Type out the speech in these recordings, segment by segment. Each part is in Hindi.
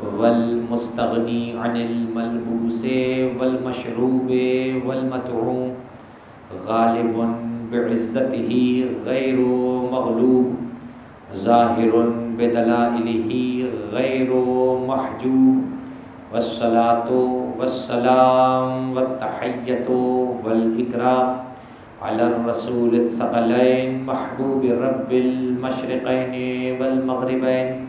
वलमस्तनी अनिलमलबूस वलमशरूब वलमतरूम गालिब बज़्ज़त ही गैर मगलूब ज़ाहिर बदलाही गैर महजूब वसलातो वसलाम वतहैतो वलकराम अलरसूल महबूब रब्बिलमशरक़ैन वलमगरबैन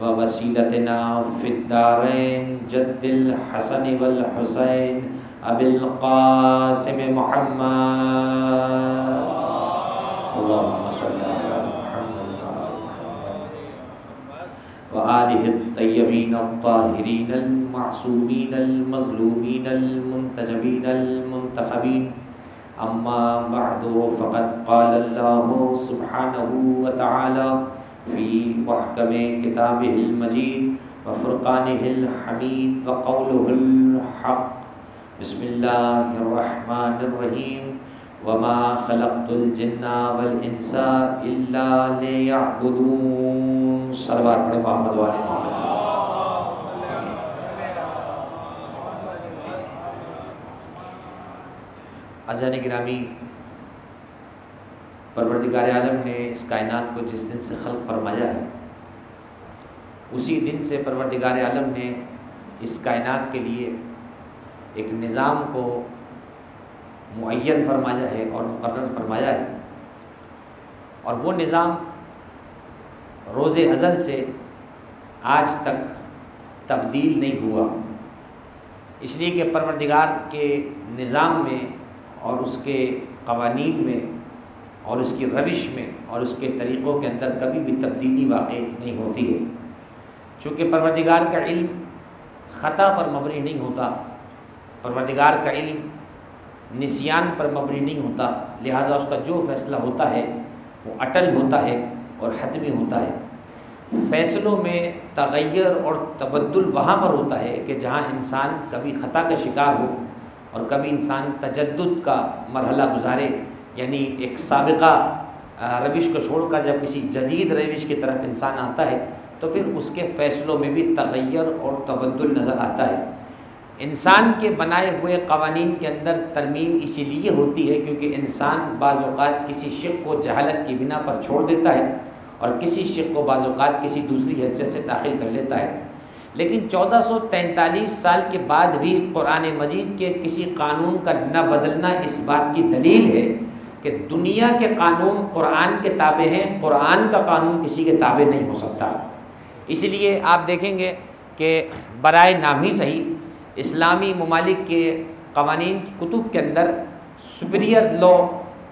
व वसीलतना फ़िदारैन जद्दिल हसन वल हुसैन अबिल कासिम मोहम्मदीन ताहरीन मासूमीन मजलूमीन मुंतजबीन मुंतबीन अम्मा बाद फ़कत कल्ला सुबहान वताली फ़ी वहकम किताब मजीद व फ़ुरक़ान हमीद व कौलहक़ बसमीम वमा खलतुलजन्ना वलसा इलाबून सलवा पढ़े मोहम्मद वाले मोहम्मद। अजान गिरामी परवरदिगार आलम ने इस कायनात को जिस दिन से खल्क फरमाया है, उसी दिन से परवरदिगार आलम ने इस कायनात के लिए एक निज़ाम को मुन फरमाया है और मुकर फरमाया है। और वो निज़ाम रोज़ अज़ल से आज तक तब्दील नहीं हुआ। इसलिए कि परवरदिगार के निज़ाम में और उसके कवानीन में और उसकी रविश में और उसके तरीक़ों के अंदर कभी भी तब्दीली वाक़ नहीं होती है। चूँकि परवरदिगार का इल्म ख़ता पर मबनी नहीं होता, परवरदिगार का इल्म निसियान पर मबनी नहीं होता, लिहाजा उसका जो फ़ैसला होता है, वो अटल होता है और हतमी होता है। फ़ैसलों में तगैर और तबदुल वहाँ पर होता है कि जहाँ इंसान कभी ख़ता का शिकार हो और कभी इंसान तजद का मरहला गुजारे। यानी एक सबका रविश को छोड़कर जब किसी जदीद रविश की तरफ़ इंसान आता है तो फिर उसके फ़ैसलों में भी तगैर और तबदुल नज़र आता है। इंसान के बनाए हुए कवानीन के अंदर तरमीम इसीलिए होती है क्योंकि इंसान बाज़ात किसी शिक को जहालत की बिना पर छोड़ देता है और किसी शिक को बाज़ात किसी दूसरी हैसियत से दाखिल कर लेता है। लेकिन 1443 साल के बाद भी कुरान मजीद के किसी कानून का न बदलना इस बात की दलील है कि दुनिया के कानून कुरान के ताबे हैं, कुरान का कानून किसी के ताबे नहीं हो सकता। इसलिए आप देखेंगे कि बरए नाम ही सही, इस्लामी ममालिक के कवानीन कुतुब के अंदर सुपीरियर लॉ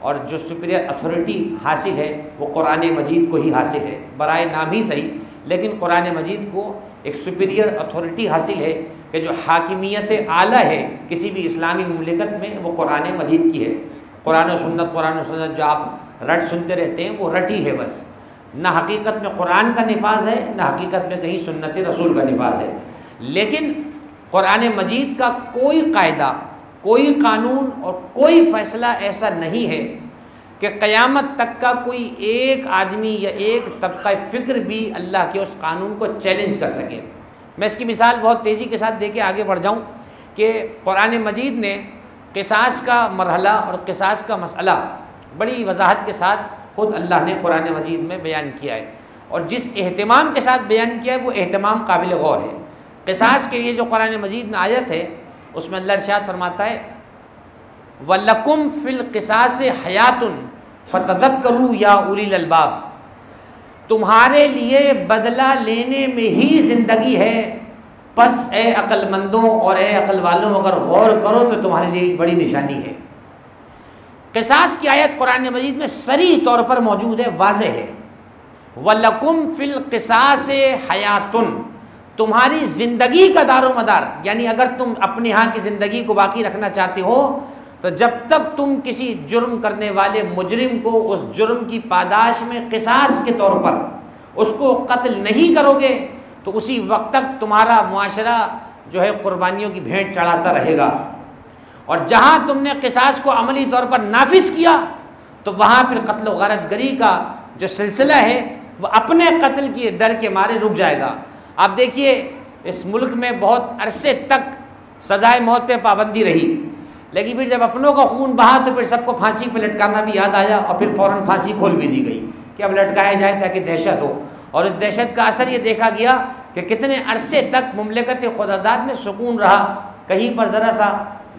और जो सुपीरियर अथॉरिटी हासिल है, वो कुरान मजीद को ही हासिल है। बरए नाम ही सही, लेकिन कुरान मजीद को एक सुपीरियर अथॉरिटी हासिल है कि जो हाकिमियत आला है किसी भी इस्लामी ममलिकत में, वो कुरान मजीद की है। कुरान सुन्नत कुरान सुन्नत जो आप रट सुनते रहते हैं, वो रट ही है बस। न हकीकत में कुरान का नफाज है, ना हकीकत में कहीं सुन्नत रसूल का नफाज है। लेकिन कुरान मजीद का कोई कायदा, कोई कानून और कोई फ़ैसला ऐसा नहीं है कि क़यामत तक का कोई एक आदमी या एक तबका फ़िक्र भी अल्लाह के उस कानून को चैलेंज कर सके। मैं इसकी मिसाल बहुत तेज़ी के साथ दे के आगे बढ़ जाऊँ कि कुरान मजीद ने किसास का मरहला और किसास का मसला बड़ी वजाहत के साथ ख़ुद अल्लाह ने कुरान मजीद में बयान किया है। और जिस अहतमाम के साथ बयान किया है, वो अहतमाम काबिल गौर है। किसास के लिए जो कुरान मजीद में आयत है, उसमें अल्लाह इरशाद फरमाता है, वलकुम फ़िल किसास हयातुन फ़तदक करूँ या उलिल अलबाब। तुम्हारे लिए बदला लेने में ही ज़िंदगी है बस ए अक्लमंदों और ए अक्ल वालों अगर गौर करो तो तुम्हारे लिए एक बड़ी निशानी है। किसास की आयत कुरान मजीद में सरी तौर पर मौजूद है वाज है। वलकुम फ़िल किसास हयातुन, तुम्हारी ज़िंदगी का दारो मदार यानी अगर तुम अपने यहाँ की ज़िंदगी को बाकी रखना चाहते हो तो जब तक तुम किसी जुर्म करने वाले मुजरिम को उस जुर्म की पादाश में किसास के तौर पर उसको कत्ल नहीं करोगे तो उसी वक्त तक तुम्हारा मुआशरा जो है कुर्बानियों की भेंट चढ़ाता रहेगा। और जहाँ तुमने किसास को अमली तौर पर नाफिज किया तो वहाँ फिर कत्ल गरत गरी का जो सिलसिला है वह अपने कत्ल के डर के मारे रुक जाएगा। आप देखिए, इस मुल्क में बहुत अरसे तक सजाए मौत पे पाबंदी रही। लेकिन फिर जब अपनों का खून बहा तो फिर सबको फांसी पर लटकाना भी याद आया और फिर फ़ौर फांसी खोल भी दी गई कि अब लटकाया जाए ताकि दहशत हो। और इस दहशत का असर ये देखा गया कि कितने अरसे तक ममलिकत खुदादार में सुकून रहा। कहीं पर ज़रा सा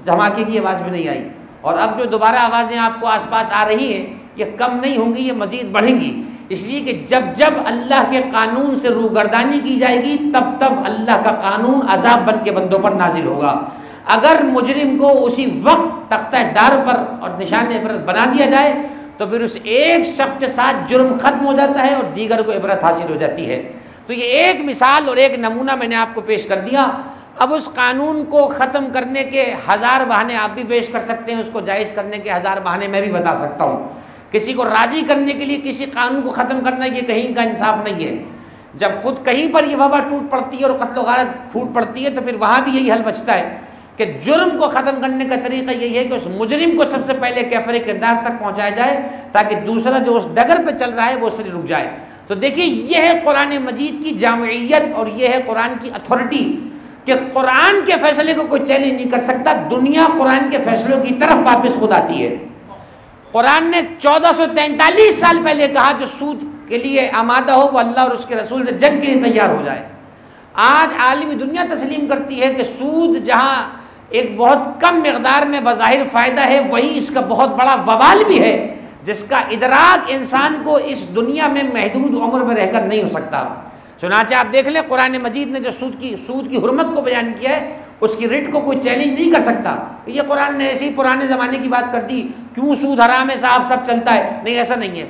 धमाके की आवाज़ भी नहीं आई। और अब जो दोबारा आवाज़ें आपको आसपास आ रही हैं, ये कम नहीं होंगी, ये मज़ीद बढ़ेंगी। इसलिए कि जब जब अल्लाह के कानून से रूगर्दानी की जाएगी, तब तब अल्लाह का कानून अजाब बन के बंदों पर नाजिल होगा। अगर मुजरिम को उसी वक्त तख्ता दार पर और निशान पर बना दिया जाए तो फिर उस एक शख्स के साथ जुर्म ख़त्म हो जाता है और दीगर को इबरत हासिल हो जाती है। तो ये एक मिसाल और एक नमूना मैंने आपको पेश कर दिया। अब उस कानून को ख़त्म करने के हज़ार बहाने आप भी पेश कर सकते हैं, उसको जायज़ करने के हज़ार बहाने मैं भी बता सकता हूँ। किसी को राज़ी करने के लिए किसी कानून को ख़त्म करना ये कहीं का इंसाफ नहीं है। जब खुद कहीं पर ये वबा टूट पड़ती है और कत्ल गारत फूट पड़ती है तो फिर वहाँ भी यही हल बचता है। कि जुर्म को ख़त्म करने का तरीका यही है कि उस मुजरिम को सबसे पहले कैफर किरदार तक पहुँचाया जाए, ताकि दूसरा जो उस डगर पर चल रहा है, वो उससे रुक जाए। तो देखिए, यह है कुरान मजीद की जामियत और यह है कुरान की अथॉरिटी कि कुरान के फैसले को कोई चैलेंज नहीं कर सकता, दुनिया कुरान के फैसलों की तरफ़ वापस खुद आती है। कुरान ने 1443 साल पहले कहा, जो सूद के लिए आमादा हो, वो अल्लाह और उसके रसूल से जंग के लिए तैयार हो जाए। आज आलमी दुनिया तस्लीम करती है कि सूद जहाँ एक बहुत कम मकदार में बज़ाहिर फ़ायदा है, वही इसका बहुत बड़ा बवाल भी है, जिसका इदराक इंसान को इस दुनिया में महदूद उम्र में रहकर नहीं हो सकता। चुनाचे आप देख लें, कुरान मजीद ने जो सूद की सूद की हरमत को बयान किया है, उसकी रिट को कोई चैलेंज नहीं कर सकता। ये कुरान ने ऐसे ही पुराने ज़माने की बात कर दी, क्यों सूद हराम है साहब, सब चलता है। नहीं, ऐसा नहीं है।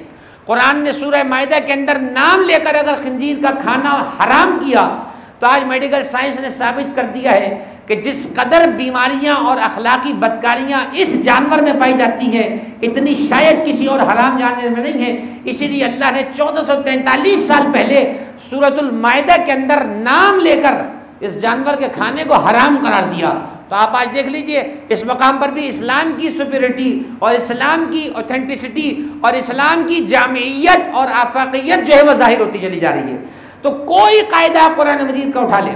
कुरान ने सूरह मायदा के अंदर नाम लेकर अगर खंजीर का खाना हराम किया तो आज मेडिकल साइंस ने साबित कर दिया है कि जिस कदर बीमारियाँ और अखलाकी बदकारियाँ इस जानवर में पाई जाती हैं, इतनी शायद किसी और हराम जानवर में नहीं है। इसीलिए अल्लाह ने 1443 साल पहले सूरतुल मायदा के अंदर नाम लेकर इस जानवर के खाने को हराम करार दिया। तो आप आज देख लीजिए, इस मकाम पर भी इस्लाम की सुपरिटी और इस्लाम की ऑथेंटिसिटी और इस्लाम की जामियत और आफाकियत जो है वह ज़ाहिर होती चली जा रही है। तो कोई कायदा कुरान मजीद का उठा ले।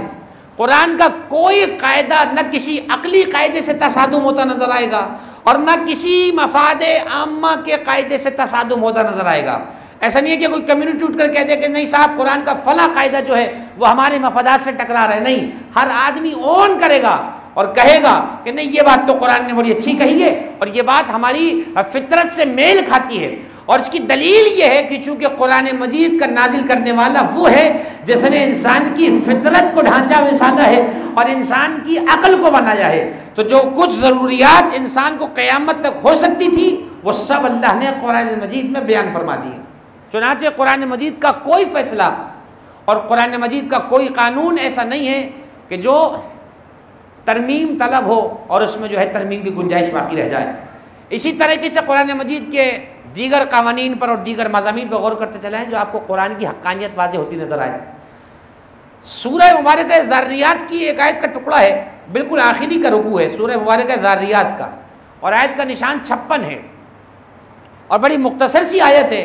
कुरान का कोई कायदा न किसी अकली कायदे से तसादुम होता नज़र आएगा और न किसी मफाद आमा के कायदे से तसादुम होता नज़र आएगा। ऐसा नहीं है कि कोई कम्युनिटी उठ कर कह दे कि नहीं साहब, कुरान का फला कायदा जो है, वो हमारे मफादात से टकरा रहा है। नहीं, हर आदमी ओन करेगा और कहेगा कि नहीं, ये बात तो कुरान ने बड़ी अच्छी कही है और ये बात हमारी फितरत से मेल खाती है। और इसकी दलील ये है कि चूँकि कुरान मजीद का नाजिल करने वाला वो है, जिसने इंसान की फितरत को ढांचा मिसाला है और इंसान की अकल को बनाया है तो जो कुछ ज़रूरियात इंसान को क़यामत तक हो सकती थी, वो सब अल्लाह ने कुरान मजीद में बयान फरमा दिए। चुनाचे कुरान मजीद का कोई फ़ैसला और कुरान मजीद का कोई कानून ऐसा नहीं है कि जो तरमीम तलब हो और उसमें जो है तरमीम की गुंजाइश बाकी रह जाए। इसी तरीके से कुरान मजीद के दीगर कवानीन पर और दीगर मजामी पर गौर करते चले हैं जो आपको कुरान की हक्कानियत वाज होती नज़र आए। सूर्य मुबारक ज़ारियात की एक आयत का टुकड़ा है, बिल्कुल आखिरी का रुकू है सूर्य मुबारक ज़ारियात का। और आयत का निशान छप्पन है। और बड़ी मुख्तसर सी आयत है,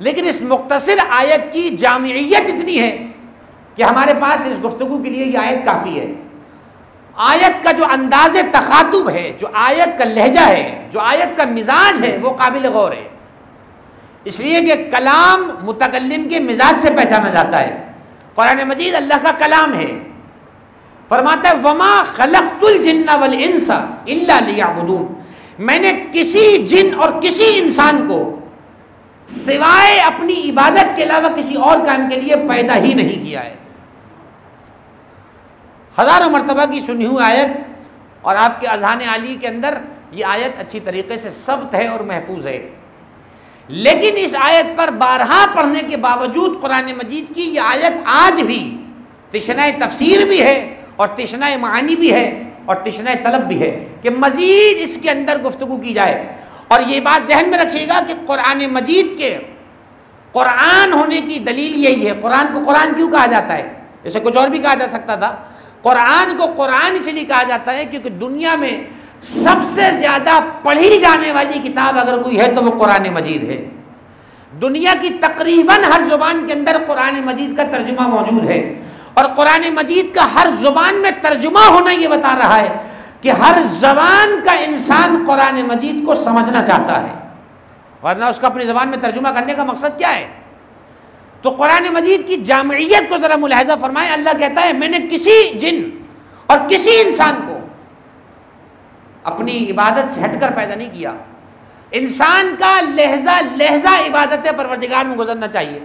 लेकिन इस मुख्तर आयत की जामियत इतनी है कि हमारे पास इस गुफ्तु के लिए ये आयत काफ़ी है। आयत का जो अंदाज तखातुब है, जो आयत का लहजा है, जो आयत का मिजाज है, वो काबिल गौर है। इसलिए कि कलाम मुतकलम के मिजाज से पहचाना जाता है। कुरान मजीद अल्लाह का कलाम है। फरमाता है, वमा खलकतुल जिन्ना वल इंसा इल्ला लियाबुदून। मैंने किसी जिन और किसी इंसान को सिवाय अपनी इबादत के अलावा किसी और काम के लिए पैदा ही नहीं किया है। हज़ारों मरतबा की सुनी हुई आयत और आपके अजहान आली के अंदर ये आयत अच्छी तरीके से सब्त है और महफूज है। लेकिन इस आयत पर बारहा पढ़ने के बावजूद कुरान मजीद की यह आयत आज भी तिशना तफसीर भी है और तिशना मानी भी है और तिशना तलब भी है कि मज़ीद इसके अंदर गुफ्तु की जाए। और ये बात जहन में रखिएगा कि कुरान मजीद के कुरान होने की दलील यही है। कुरान को कुरान क्यों कहा जाता है? इसे कुछ और भी कहा जा सकता था। कुरान को कुरान इसलिए कहा जाता है क्योंकि दुनिया में सबसे ज़्यादा पढ़ी जाने वाली किताब अगर कोई है तो वो कुरान मजीद है। दुनिया की तकरीबन हर ज़ुबान के अंदर कुरान मजीद का तर्जुमा मौजूद है। और कुरान मजीद का हर ज़ुबान में तर्जुमा होना ये बता रहा है कि हर जबान का इंसान कुरान मजीद को समझना चाहता है। वरना उसका अपनी ज़बान में तर्जुमा करने का मकसद क्या है? तो कुरान मजीद की जामियत को ज़रा मुलाहजा फरमाए। अल्लाह कहता है, मैंने किसी जिन और किसी इंसान को अपनी इबादत से हटकर पैदा नहीं किया। इंसान का लहजा लहजा इबादत परवरदिगार में गुजरना चाहिए।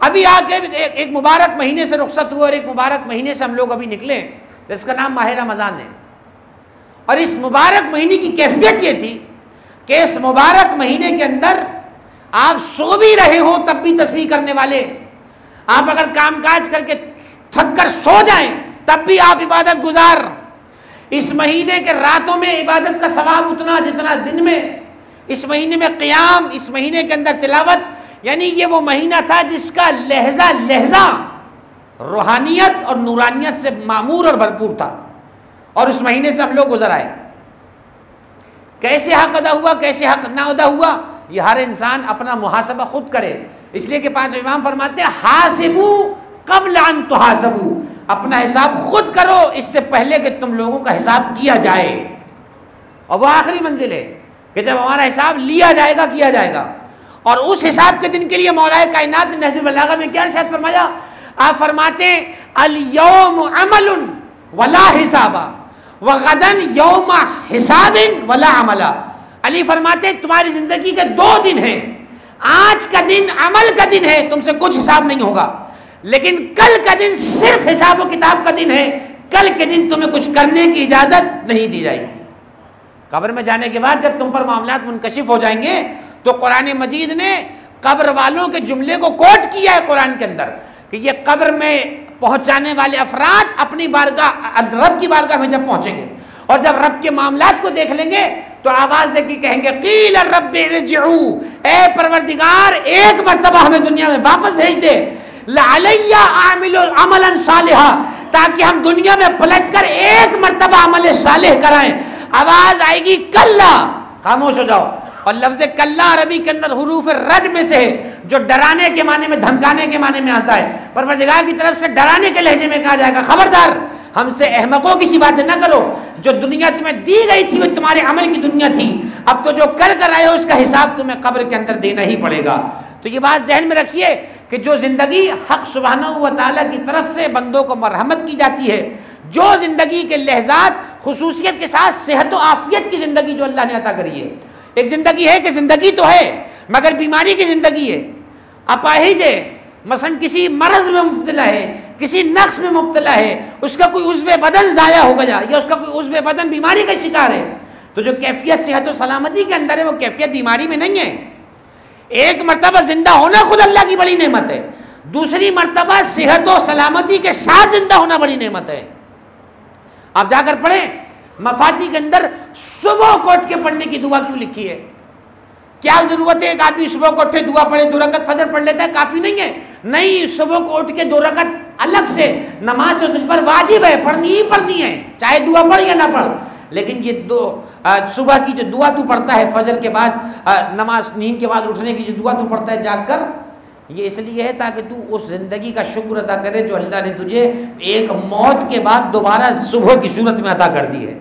अभी आके एक, एक मुबारक महीने से रुख्सत हुआ और एक मुबारक महीने से हम लोग अभी निकले इसका नाम माह रमज़ान है। और इस मुबारक महीने की कैफियत ये थी कि इस मुबारक महीने के अंदर आप सो भी रहे हो तब भी तस्वीर करने वाले। आप अगर कामकाज करके थक कर सो जाएँ तब भी आप इबादत गुजार। इस महीने के रातों में इबादत का सवाब उतना जितना दिन में। इस महीने में क़याम, इस महीने के अंदर तिलावत, यानी ये वो महीना था जिसका लहजा लहजा रूहानियत और नूरानियत से मामूर और भरपूर था। और उस महीने से हम लोग गुजर आए। कैसे हक अदा हुआ, कैसे हक ना अदा हुआ, ये हर इंसान अपना मुहासबा खुद करे। इसलिए कि पाँच इमाम फरमाते हैं, हासिबू कब लान तो हासबू अपना हिसाब खुद करो, इससे पहले कि तुम लोगों का हिसाब किया जाए। और वह आखिरी मंजिल है कि जब हमारा हिसाब लिया जाएगा, किया जाएगा। और उस हिसाब के दिन के लिए मौलाए कायनात नजरबलागा में क्या शायद फरमाया? आप फरमाते अलयौम अमल वला हिसाबा गदन यौम हिसाबिन वला अमला। अली फरमाते, तुम्हारी ज़िंदगी के दो दिन हैं। आज का दिन अमल का दिन है, तुमसे कुछ हिसाब नहीं होगा। लेकिन कल का दिन सिर्फ़ हिसाब किताब का दिन है। कल के दिन तुम्हें कुछ करने की इजाज़त नहीं दी जाएगी। कब्र में जाने के बाद जब तुम पर मामला मुनकशिफ हो जाएँगे तो कुरान मजीद ने कब्र वालों के जुमले को कोट किया है कुरान के अंदर कि ये कब्र में पहुँचाने वाले अफराद अपनी बारगाह रब की बारगाह में जब पहुँचेंगे और जब रब के मामला को देख लेंगे तो आवाज़ देख के कहेंगे, कील रब ए परवरदिगार, एक मरतबा हमें दुनिया में वापस भेज दे। अमलन सालिहा, ताकि हम दुनिया में पलट कर एक मरतबा अमल सालेह कराएँ। आवाज़ आएगी, कल्ला, खामोश हो जाओ। और लफ्ज कल्ला अरबी के अंदर हरूफ रद में से है, जो डराने के माने में, धमकाने के माने में आता है। परवरदिगार की तरफ़ से डराने के लहजे में कहा जाएगा, खबरदार, हमसे अहमकों की सी बातें ना करो। जो दुनिया तुम्हें दी गई थी, वो तुम्हारे अमल की दुनिया थी। अब तो जो कर कर आए हो, उसका हिसाब तुम्हें कब्र के अंदर देना ही पड़ेगा। तो ये बात जहन में रखिए कि जो ज़िंदगी हक सुबहाना व ताला की तरफ़ से बंदों को मरहमत की जाती है, जो ज़िंदगी के लहजात, खसूसियत के साथ सेहत व आफियत की ज़िंदगी जो अल्लाह ने अता करी है। एक ज़िंदगी है कि ज़िंदगी तो है, मगर बीमारी की ज़िंदगी है। अपाहिज है मसन किसी मरज में मुबतला है, किसी नक्श में मुबतला है, उसका कोई उज्व बदन ज़ाया हो गया या उसका कोई उज्व बदन बीमारी का शिकार है। तो जो कैफियत, सेहत व सलामती के अंदर है, वो कैफियत बीमारी में नहीं है। एक मरतबा ज़िंदा होना खुद अल्लाह की बड़ी नेमत है। दूसरी मरतबा सेहत और सलामती के साथ ज़िंदा होना बड़ी नेमत है। आप जाकर पढ़ें, मफाती के अंदर सुबह को उठ के पढ़ने की दुआ क्यों लिखी है? क्या ज़रूरत है एक आदमी सुबह को उठे, दुआ पढ़े, दो रकत फजर पढ़ लेता है? काफ़ी नहीं है। नहीं, सुबह को उठ के दो रकत अलग से, नमाज़ तो तुझ पर वाजिब है, पढ़नी ही पढ़नी है। चाहे दुआ पढ़ या ना पढ़ लेकिन ये दो सुबह की जो दुआ तू पढ़ता है, फजर के बाद नमाज़, नींद के बाद, उठने की जो दुआ तू पढ़ता है जाकर ये इसलिए है ताकि तू उस ज़िंदगी का शुक्र अदा करे जो अल्लाह ने तुझे एक मौत के बाद दोबारा सुबह की सूरत में अदा कर दी है।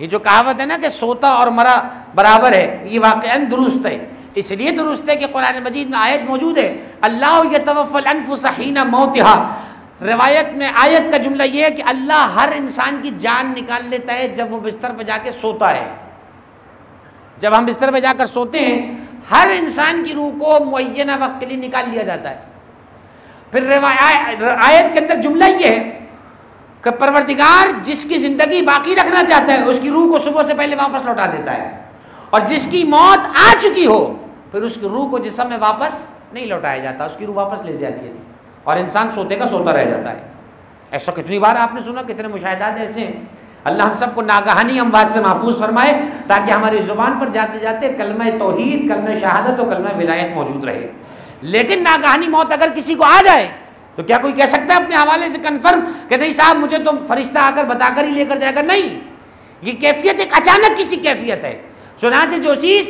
ये जो कहावत है ना कि सोता और मरा बराबर है, ये वाक़ दुरुस्त है। इसलिए दुरुस्त है कि कुरान मजीद में आयत मौजूद है, अल्लाह ये तवफ़लनफ़ुसहीना मौतहा। रवायत में आयत का जुमला ये है कि अल्लाह हर इंसान की जान निकाल लेता है जब वो बिस्तर पर जाके सोता है। जब हम बिस्तर पर जाकर सोते हैं, हर इंसान की रूह को मुना वक्त के लिए निकाल लिया जाता है। फिर आयत के अंदर जुमला ये है कि परवरदिगार जिसकी ज़िंदगी बाकी रखना चाहता है, उसकी रूह को सुबह से पहले वापस लौटा देता है। और जिसकी मौत आ चुकी हो, फिर उसकी रूह को जिसम में वापस नहीं लौटाया जाता, उसकी रूह वापस ले जाती है। और इंसान सोते का सोता रह जाता है। ऐसा कितनी बार आपने सुना, कितने मुशाहिदात ऐसे हैं। अल्लाह हम सबको नागहानी अमवाज से महफूज फरमाए, ताकि हमारी ज़ुबान पर जाते जाते कलम तोहद, कलम शहादत और कलम विलायत मौजूद रहे। लेकिन नागहानी मौत अगर किसी को आ जाए तो क्या कोई कह सकता है अपने हवाले से कन्फर्म कि नहीं साहब, मुझे तो फरिश्ता आकर बताकर ही लेकर जाएगा? नहीं। ये कैफियत एक अचानक किसी कैफियत है। सुनाते जो चीज़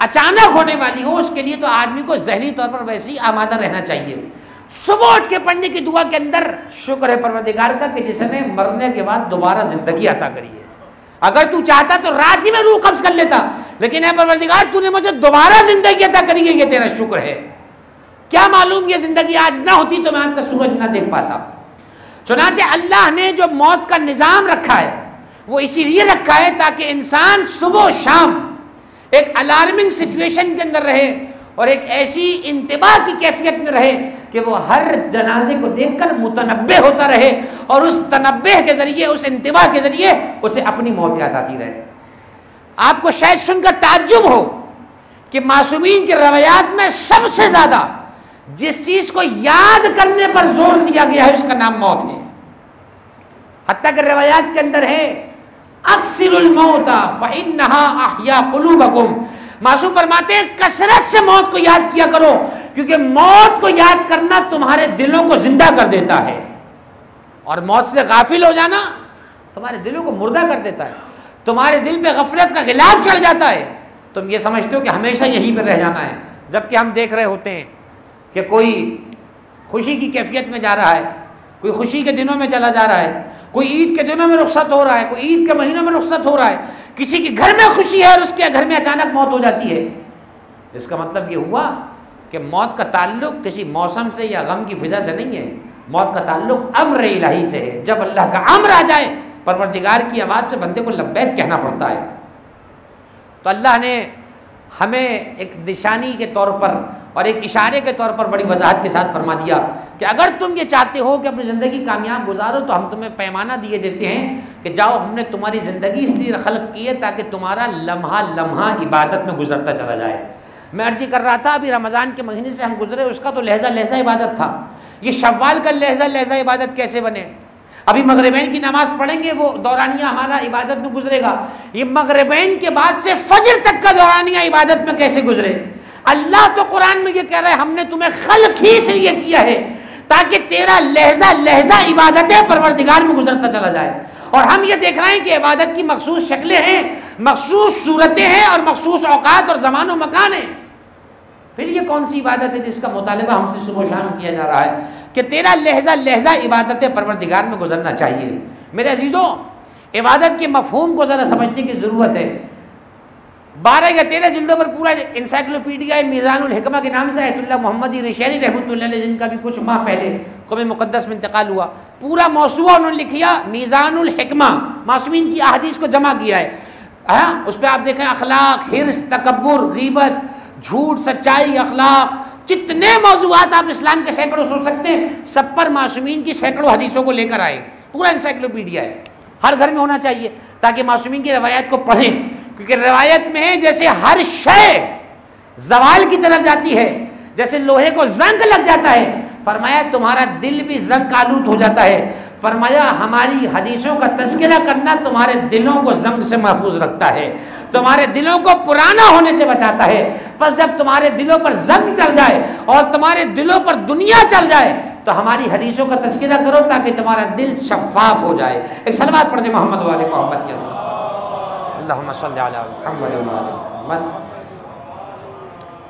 अचानक होने वाली हो, उसके लिए तो आदमी को जहनी तौर पर वैसे ही आमादा रहना चाहिए। सुबह उठ के पढ़ने की दुआ के अंदर शुक्र है परवरदिगार का कि जिसने मरने के बाद दोबारा ज़िंदगी अता करी है। अगर तू चाहता तो रात ही में रूह कब्ज कर लेता, लेकिन है परवरदिगार, तूने मुझे दोबारा ज़िंदगी अता करी है, ये तेरा शुक्र है। क्या मालूम ये ज़िंदगी आज ना होती तो मैं आज का सूरज ना देख पाता। चुनाचे अल्लाह ने जो मौत का निज़ाम रखा है, वो इसीलिए रखा है ताकि इंसान सुबह शाम एक अलार्मिंग सिचुएशन के अंदर रहे और एक ऐसी इंतबा की कैफियत में रहे कि वो हर जनाजे को देखकर मुतनबे होता रहे और उस तनबे के ज़रिए, उस इंतबा के ज़रिए उसे अपनी मौत याद आती रहे। आपको शायद सुनकर ताज्जुब हो कि मासूमीन के रवायात में सबसे ज़्यादा जिस चीज़ को याद करने पर ज़ोर दिया गया है, उसका नाम मौत है। हत्या के रवायात के अंदर है कुलूबकुम। मासूम फरमाते कसरत से मौत को याद किया करो क्योंकि मौत को याद करना तुम्हारे दिलों को ज़िंदा कर देता है। और मौत से गाफिल हो जाना तुम्हारे दिलों को मुर्दा कर देता है। तुम्हारे दिल पे गफलत का गिलाफ चढ़ जाता है। तुम ये समझते हो कि हमेशा यहीं पर रह जाना है, जबकि हम देख रहे होते हैं कि कोई खुशी की कैफियत में जा रहा है, कोई खुशी के दिनों में चला जा रहा है, कोई ईद के दिनों में रुख्सत हो रहा है, कोई ईद के महीनों में रुख्सत हो रहा है। किसी के घर में खुशी है और उसके घर में अचानक मौत हो जाती है। इसका मतलब ये हुआ कि मौत का ताल्लुक किसी मौसम से या गम की फिजा से नहीं है। मौत का ताल्लुक अम्र इलाही से है। जब अल्लाह का अम्र आ जाए, परवरदिगार की आवाज़ से बंदे को लब्बैक कहना पड़ता है। तो अल्लाह ने हमें एक निशानी के तौर पर और एक इशारे के तौर पर बड़ी वजाहत के साथ फरमा दिया कि अगर तुम ये चाहते हो कि अपनी ज़िंदगी कामयाब गुजारो तो हम तुम्हें पैमाना दिए देते हैं कि जाओ, हमने तुम्हारी ज़िंदगी इसलिए खलक की है ताकि तुम्हारा लम्हा लम्हा इबादत में गुजरता चला जाए। मैं अर्जी कर रहा था, अभी रमज़ान के महीने से हम गुजरे, उसका तो लहजा लहजा इबादत था। ये शव्वाल का लहजा लहजा इबादत कैसे बने? अभी मगरबैन की नमाज़ पढ़ेंगे वो, दौरानिया हमारा इबादत में गुजरेगा। ये मगरबैन के बाद से फजर तक का दौरानिया इबादत में कैसे गुजरे? अल्लाह तो कुरान में ये कह रहा है, हमने तुम्हें खल ही से ये किया है, ताकि तेरा लहजा लहजा इबादतें परवरदिगार में गुजरता चला जाए। और हम ये देख रहे हैं कि इबादत की मखसूस शक्लें हैं, मखसूस सूरतें हैं और मखसूस अवकात और जमानो मकान है। फिर ये कौन सी इबादत है जिसका मुतालबा हमसे सुबह शाम किया जा रहा है कि तेरा लहजा लहजा इबादत परवरदिगार में गुजरना चाहिए। मेरे अजीज़ों, इबादत के मफहूम को ज़रा समझने की ज़रूरत है। बारह या तेरह जिल्दों पर पूरा इंसाइक्लोपीडिया मीज़ानमा के नाम से आयतुल्ला मोहम्मद रशैनी रहमत जिनका भी कुछ माह पहले कौम मुक़दस में इंतकाल हुआ। पूरा मौसू उन्होंने लिखिया मीज़ानमा मासूमिन की अहदीस को जमा किया है। हाँ उस पर आप देखें, अखलाक, हिरस तकबर गीबत, झूठ, सच्चाई, अखलाक, जितने मौजूद आप इस्लाम के सैकड़ों सोच सकते हैं, सब पर मासूमिन की सैकड़ों हदीसों को लेकर आए। पूरा इंसाइक्लोपीडिया है। हर घर में होना चाहिए, ताकि मासूमिन की रवायत को पढ़ें। क्योंकि रवायत में है, जैसे हर शय जवाल की तरफ़ जाती है, जैसे लोहे को जंग लग जाता है, फरमाया तुम्हारा दिल भी जंग आलूद हो जाता है। फरमाया हमारी हदीसों का तस्करा करना तुम्हारे दिलों को जंग से महफूज रखता है, तुम्हारे दिलों को पुराना होने से बचाता है। बस जब तुम्हारे दिलों पर जंग चल जाए और तुम्हारे दिलों पर दुनिया चल जाए तो हमारी हदीसों का तस्करा करो ताकि तुम्हारा दिल शफाफ हो जाए। एक सलवात पढ़ दे मोहम्मद वाले मोहम्मद के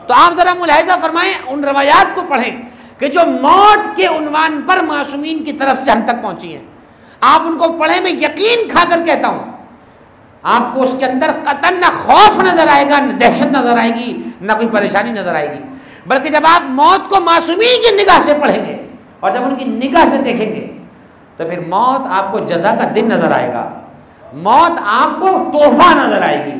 तो आप ज़रा मुलायजा फरमाएँ, उन रवायात को पढ़ें कि जो मौत के उनवान पर मासूमीन की तरफ़ से हम तक पहुँची हैं। आप उनको पढ़े, मैं यकीन खाकर कहता हूँ, आपको उसके अंदर कतन न खौफ नज़र आएगा, न दहशत नज़र आएगी, न कोई परेशानी नज़र आएगी। बल्कि जब आप मौत को मासूमी की निगाह से पढ़ेंगे और जब उनकी निगाह से देखेंगे तो फिर मौत आपको जजा का दिन नज़र आएगा। मौत आपको तोहफा नज़र आएगी।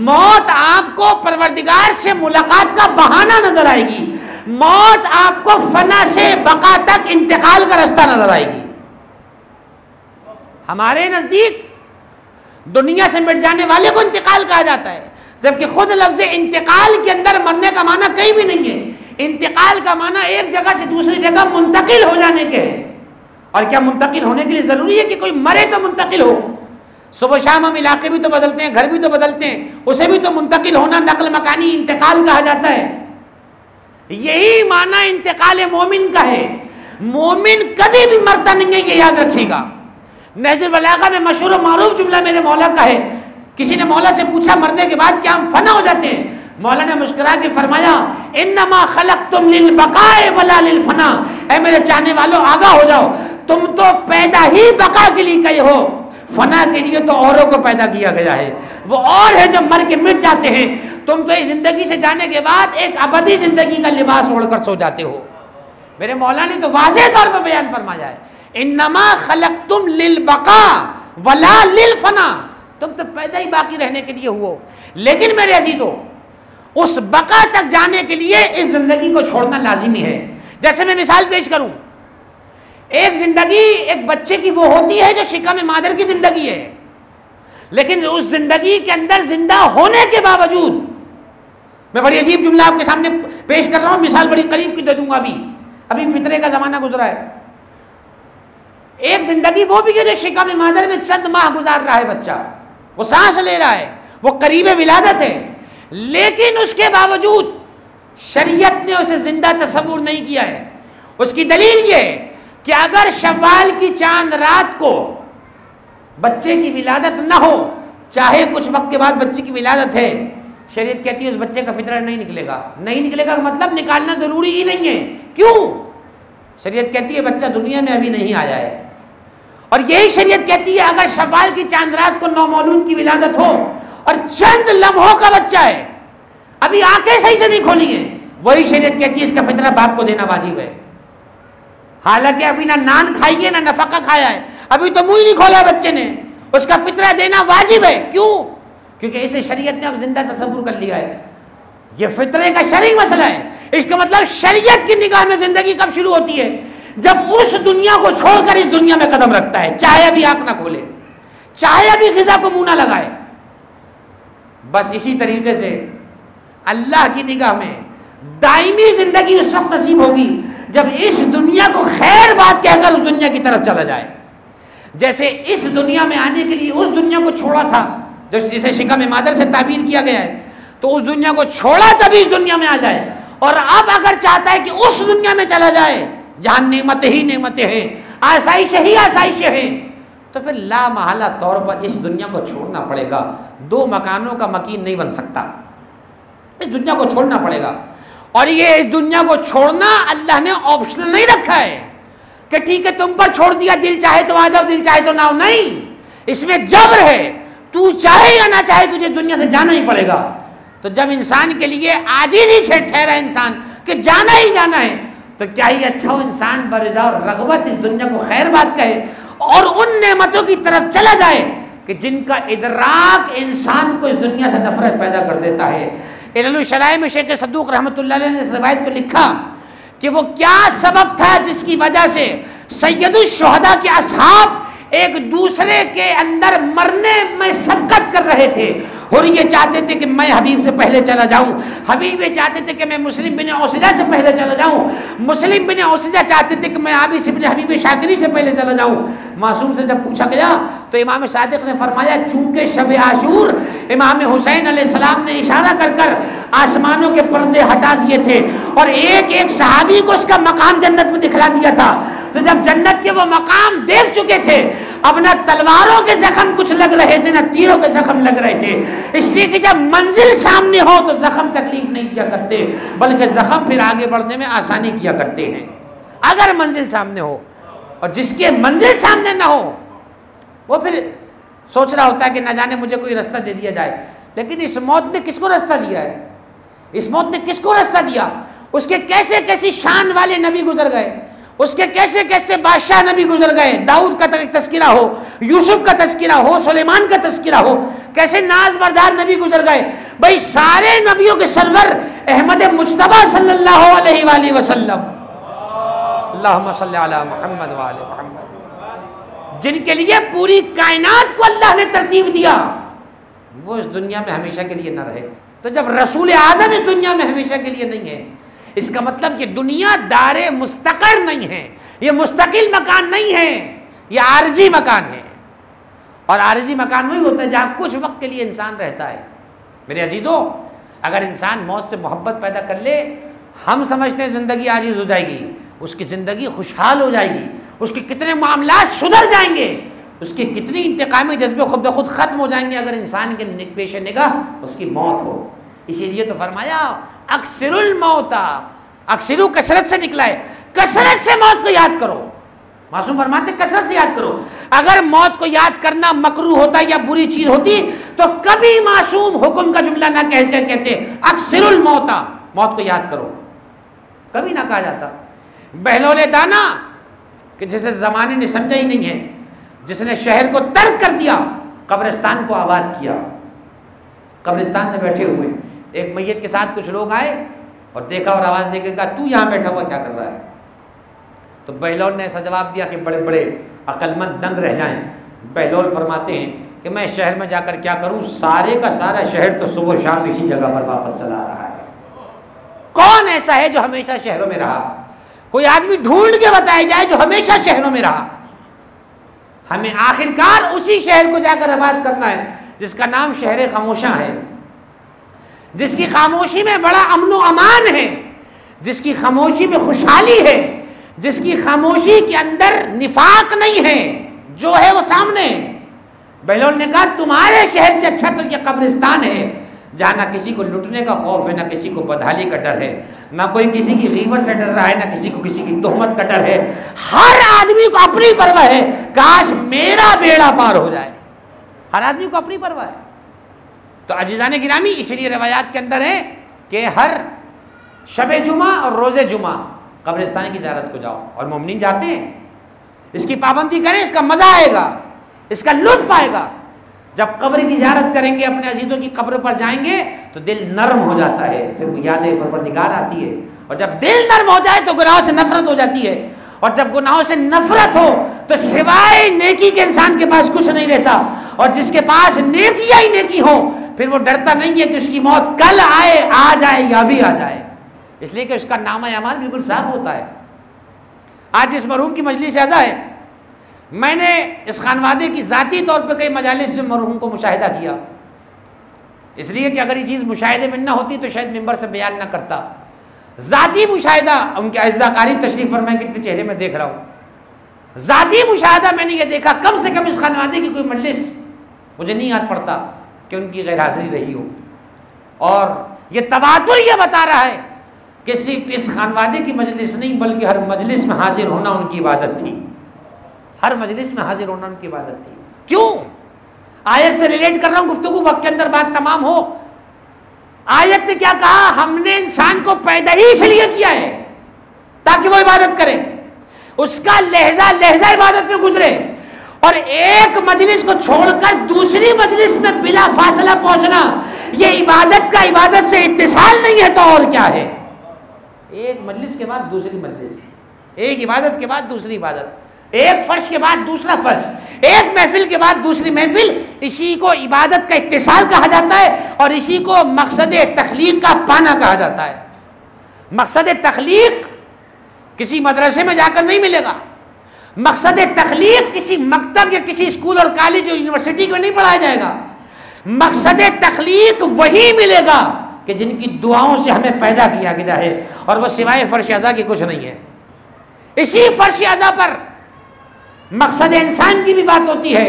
मौत आपको परवरदिगार से मुलाकात का बहाना नज़र आएगी। मौत आपको फना से बका तक इंतकाल का रास्ता नज़र आएगी। हमारे नज़दीक दुनिया से मिट जाने वाले को इंतकाल कहा जाता है, जबकि खुद लफ्ज इंतकाल के अंदर मरने का माना कहीं भी नहीं है। इंतकाल का माना एक जगह से दूसरी जगह मुंतकिल हो जाने के और क्या मुंतकिल होने के लिए ज़रूरी है कि कोई मरे तो मुंतकिल हो? सुबह शाम हम इलाके भी तो बदलते हैं, घर भी तो बदलते हैं। उसे भी तो मुंतकिल होना नकल मकानी इंतकाल कहा जाता है। यही माना इंतकाल मोमिन का है। मोमिन कभी भी मरता नहीं है, ये याद रखिएगा। नज़र बलागा में मशहूर मारूफ जुमला मेरे मौला का है। किसी ने मौला से पूछा, मरने के बाद क्या हम फना हो जाते हैं? मौला ने मुस्कुरा के फरमाया, इन्नमा खलक तुम लिल बकाए वला लिल फना। ऐ मेरे चाहने वालों, आगा हो जाओ। तुम तो पैदा ही बका के लिए कहे हो। फना के लिए तो औरों को पैदा किया गया है। वो और है जब मर के मिट जाते हैं। तुम तो इस ज़िंदगी से जाने के बाद एक अबदी ज़िंदगी का लिबास ओढ़कर सो जाते हो। मेरे मौला ने तो वाजे तौर पर बयान फरमाया है। इन्नमा खलक तुम लिल बका वला लिल फना। तुम तो पैदा ही बाकी रहने के लिए हुआ लेकिन मेरे अजीजों, उस बका तक जाने के लिए इस ज़िंदगी को छोड़ना लाजिमी है। जैसे मैं मिसाल पेश करूँ एक ज़िंदगी एक बच्चे की वो होती है जो शिका में मादर की ज़िंदगी है। लेकिन उस ज़िंदगी के अंदर ज़िंदा होने के बावजूद, मैं बड़ी अजीब जुमला आपके सामने पेश कर रहा हूँ, मिसाल बड़ी करीब की दे दूँगा अभी। अभी फितरे का जमाना गुजरा है। एक ज़िंदगी वो भी है जो शिका में मादर में चंद माह गुजार रहा है बच्चा। वो सांस ले रहा है, वो करीब विलादत है। लेकिन उसके बावजूद शरीयत ने उसे ज़िंदा तस्वूर नहीं किया है। उसकी दलील ये है कि अगर शवाल की चाँद रात को बच्चे की विलादत ना हो, चाहे कुछ वक्त के बाद बच्चे की विलादत है शरीयत कहती है, उस बच्चे का फितरा नहीं निकलेगा। नहीं निकलेगा मतलब निकालना ज़रूरी ही नहीं है। क्यों? शरीयत कहती है, बच्चा दुनिया में अभी नहीं आया है। और यही शरीयत कहती है, अगर शवाल की चाँद रात को नौमौलूद की विलादत हो और चंद लम्हों का बच्चा है, अभी आँखें सही से नहीं खोली है। वही शरीयत कहती है, इसका फितरा बाप को देना वाजिब है। हालाँकि अभी ना नान खाई है, ना नफका खाया है। अभी तो मुँह ही नहीं खोला है बच्चे ने। उसका फितरा देना वाजिब है। क्यों? क्योंकि इसे शरीयत ने अब ज़िंदा तस्वुर कर लिया है। ये फितरे का शरीक मसला है। इसका मतलब शरीयत की निगाह में ज़िंदगी कब शुरू होती है? जब उस दुनिया को छोड़कर इस दुनिया में कदम रखता है। चाहे अभी आँख ना खोले। चाहे अभी गिजा को मुँह ना लगाए। बस इसी तरीके से अल्लाह की निगाह में दायमी ज़िंदगी उस वक्त नसीब होगी। जब इस दुनिया को खैर बात कहकर उस दुनिया की तरफ़ चला जाए। जैसे इस दुनिया में आने के लिए उस दुनिया को छोड़ा था, जिसे शिका में मादर से ताबीर किया गया है तो उस दुनिया को छोड़ा तभी इस दुनिया में आ जाए। और अब अगर चाहता है कि उस दुनिया में चला जाए, जहाँ नेमत ही नेमतें हैं, आसाइश ही आसाइश हैं तो फिर ला महला तौर पर इस दुनिया को छोड़ना पड़ेगा। दो मकानों का मकीन नहीं बन सकता। इस दुनिया को छोड़ना पड़ेगा। और ये इस दुनिया को छोड़ना अल्लाह ने ऑप्शनल नहीं रखा है कि ठीक है, तुम पर छोड़ दिया, दिल चाहे तो आ जाओ, दिल चाहे तो ना नहीं, इसमें जबर है, तू चाहे या ना चाहे, तुझे दुनिया से जाना ही पड़ेगा। तो जब इंसान के लिए आज ही ठहरा इंसान, कि जाना ही जाना है तो क्या ही अच्छा हो इंसान बरजा और रगबत इस दुनिया को खैर बात कहे और उन नेमतों की तरफ़ चला जाए कि जिनका इदराक इंसान को इस दुनिया से नफरत पैदा कर देता है। शराय में शेख सदूक रहमत ने इस रवायत पर लिखा कि वो क्या सबब था जिसकी वजह से सैदुलशहदा के असहाब एक दूसरे के अंदर मरने में शबकत कर रहे थे। और ये चाहते थे कि मैं हबीब से पहले चला जाऊँ। हबीब ये चाहते थे कि मैं मुस्लिम बिन औसजा से पहले चला जाऊँ। मुस्लिम बिन औसजा चाहते थे कि मैं आबिस बिन हबीब शाकरी से पहले चला जाऊँ। मासूम से जब पूछा गया तो इमाम सादिक ने फरमाया, चूँकि शब आशूर इमाम हुसैन सलाम ने इशारा कर कर आसमानों के पर्दे हटा दिए थे और एक एक सहाबी को उसका मकाम जन्नत में दिखला दिया था। तो जब जन्नत के वो मकाम देख चुके थे अब ना तलवारों के जख्म कुछ लग रहे थे, ना तीरों के जख्म लग रहे थे। इसलिए कि जब मंजिल सामने हो तो जख्म तकलीफ़ नहीं किया करते, बल्कि जख्म फिर आगे बढ़ने में आसानी किया करते हैं। अगर मंजिल सामने हो, और जिसके मंजिल सामने ना हो, वो फिर सोच रहा होता है कि ना जाने मुझे कोई रास्ता दे दिया जाए। लेकिन इस मौत ने किसको रास्ता दिया है? इस मौत ने किसको रास्ता दिया? उसके कैसे कैसी शान वाले नबी गुजर गए? उसके कैसे कैसे बादशाह नबी गुजर गए? दाऊद का तस्करा हो, यूसुफ का तस्करा हो, सुलेमान का तस्करा हो, कैसे नाज बरदार नबी गुजर गए? भाई, सारे नबियों के सरवर अहमद मुशतबा सल्लल्लाहु अलैहि वसल्लम। मोहम्मद। जिनके लिए पूरी कायनात को अल्लाह ने तरतीब दिया। वो इस दुनिया में हमेशा के लिए न रहे। तो जब रसूल आदम इस दुनिया में हमेशा के लिए नहीं है इसका मतलब ये दुनिया दारे मुस्तकर नहीं है। ये मुस्तकिल मकान नहीं है, ये आरजी मकान है। और आरजी मकान वही होता है जहाँ कुछ वक्त के लिए इंसान रहता है। मेरे अजीजों, अगर इंसान मौत से मोहब्बत पैदा कर ले, हम समझते हैं ज़िंदगी आजीज हो जाएगी, उसकी ज़िंदगी खुशहाल हो जाएगी, उसके कितने मामला सुधर जाएँगे, उसके कितनी इंतकामी जज्बे खुद ब खुद ख़त्म हो जाएँगे अगर इंसान के पेश निगाह उसकी मौत हो। इसीलिए तो फरमाया अक्सरुल मौता अक्सरु कसरत से निकला है। कसरत से मौत को याद करो। मासूम फरमाते कसरत से याद करो। अगर मौत को याद करना मकरू होता या बुरी चीज़ होती तो कभी मासूम हुक्म का जुमला ना कहते कहते, अक्सरुल मौता मौत को याद करो। कभी ना कहा जाता। बहलोले दाना कि जिसे जमाने ने समझा ही नहीं है, जिसने शहर को तर्क कर दिया, कब्रिस्तान को आबाद किया। कब्रिस्तान में बैठे हुए। एक मैयत के साथ कुछ लोग आए और देखा और आवाज़ देकर कहा, तू यहाँ बैठा हुआ क्या कर रहा है? तो बहलोल ने ऐसा जवाब दिया कि बड़े बड़े अक्लमंद दंग रह जाएँ। बहलोल फरमाते हैं कि मैं शहर में जाकर क्या करूँ? सारे का सारा शहर तो सुबह शाम इसी जगह पर वापस चला रहा है। कौन ऐसा है जो हमेशा शहरों में रहा? कोई आदमी ढूंढ के बताया जाए जो हमेशा शहरों में रहा। हमें आखिरकार उसी शहर को जाकर आबाद करना है, जिसका नाम शहर खामोशा है। जिसकी खामोशी में बड़ा अमन अमान है, जिसकी खामोशी में खुशहाली है, जिसकी खामोशी के अंदर निफाक नहीं है, जो है वो सामने। बहलोन ने कहा, तुम्हारे शहर से अच्छा तो यह कब्रिस्तान है, जहाँ ना किसी को लुटने का खौफ है, ना किसी को बदहाली का डर है, ना कोई किसी की कीमत से डर रहा है, ना किसी को किसी की तोहमत का डर है। हर आदमी को अपनी परवाह है, काश मेरा बेड़ा पार हो जाए। हर आदमी को अपनी परवाह है। तो अजीज़ान गिरामी, इसलिए रवायात के अंदर है कि हर शब जुमा और रोज़ जुमा कब्रिस्तान की ज्यारत को जाओ और ममनिन जाते हैं। इसकी पाबंदी करें, इसका मज़ा आएगा, इसका लुत्फ आएगा। जब कब्र की ज्यारत करेंगे, अपने अजीज़ों की कब्र पर जाएँगे तो दिल नरम हो जाता है, फिर यादें परवरदिगार आती है। और जब दिल नरम हो जाए तो गुनाहों से नफरत हो जाती है। और जब गुनाहों से नफरत हो तो सिवाय नेकी के इंसान के पास कुछ नहीं रहता। और जिसके पास नेकिया ही नेकी हो फिर वो डरता नहीं है कि उसकी मौत कल आए, आ जाए या भी आ जाए। इसलिए कि उसका नाम अमाल बिल्कुल साफ़ होता है। आज इस मरहूम की मजलिस ऐसा है। मैंने इस खानवादे की ज़ाती तौर पर कई मजालिस में मरहूम को मुशाहिदा किया। इसलिए कि अगर ये चीज़ मुशाहे में ना होती तो शायद मेंबर से बयान ना करता। ज़ाती मुशाहिदा, उनके अज्जाकारी तशरीफ़ पर मैं कितने चेहरे में देख रहा हूँ। ज़ाती मुशाहिदा मैंने ये देखा, कम से कम इस खानवादे की कोई मजलिस मुझे नहीं याद पड़ता। कि उनकी गैर हाजिरी रही हो। और ये तबादुर ये बता रहा है कि सिर्फ़ इस खानवादे की मजलिस नहीं, बल्कि हर मजलिस में हाजिर होना उनकी इबादत थी। हर मजलिस में हाजिर होना उनकी इबादत थी। क्यों? आयत से रिलेट कर रहा हूँ गुफ्तु वक्त के अंदर बात तमाम हो। आयत ने क्या कहा? हमने इंसान को पैदा ही इसलिए किया है, ताकि वो इबादत करे। उसका लहजा लहजा इबादत में गुजरे। और एक मजलिस को छोड़कर दूसरी मजलिस में बिला फासला पहुँचना यह इबादत का इबादत से इतिसाल नहीं है तो और क्या है? एक मजलिस के बाद दूसरी मजलिस, एक इबादत के बाद दूसरी इबादत, एक फर्श के बाद दूसरा फर्श, एक महफिल के बाद दूसरी महफिल, इसी को इबादत का इत्तिसाल कहा जाता है और इसी को मकसद तखलीक का पाना कहा जाता है। मकसद तखलीक किसी मदरसे में जाकर नहीं मिलेगा। मकसद तखलीक किसी मकतब या किसी स्कूल और कॉलेज और यूनिवर्सिटी में नहीं पढ़ाया जाएगा। मकसद तखलीक वही मिलेगा कि जिनकी दुआओं से हमें पैदा किया गया है, और वह सिवाय फर्श अज़ा की कुछ नहीं है। इसी फर्श अज़ा पर मकसद इंसान की भी बात होती है,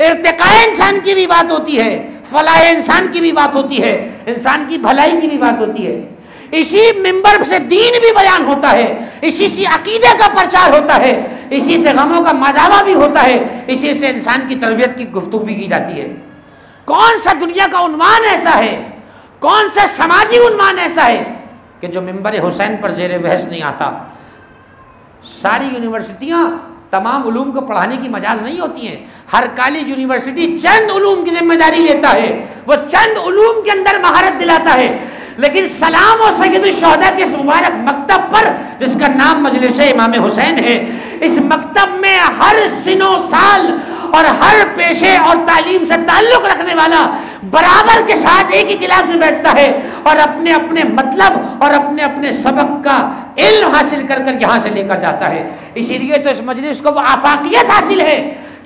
इरतका इंसान की भी बात होती है, फलाह इंसान की भी बात होती है, इंसान की भलाई की भी बात होती है। इसी मिंबर से दीन भी बयान होता है, इसी से अकीदे का प्रचार होता है इसी से गमों का मदावा भी होता है, इसी से इंसान की तरबियत की गुफ्तु भी की जाती है। कौन सा दुनिया का उन्वान ऐसा है? कौन सा समाजी उन्मान ऐसा है कि जो मिंबर हुसैन पर जेर बहस नहीं आता? सारी यूनिवर्सिटियाँ तमाम उलूम को पढ़ाने की मजाज नहीं होती हैं। हर कॉलेज यूनिवर्सिटी चंद उलूम की ज़िम्मेदारी लेता है। वो चंद उलूम के अंदर महारत दिलाता है। लेकिन सलाम और सैद शहदा के इस मुबारक मकतब पर, जिसका नाम मजलिस इमाम हुसैन है, इस मकतब में हर सिनो साल और हर पेशे और तालीम से ताल्लुक़ रखने वाला बराबर के साथ एक ही गिलाफ में बैठता है और अपने अपने मतलब और अपने अपने सबक का इल्म हासिल कर कर यहाँ से लेकर जाता है। इसीलिए तो इस मजलिस को वो आफाकियत हासिल है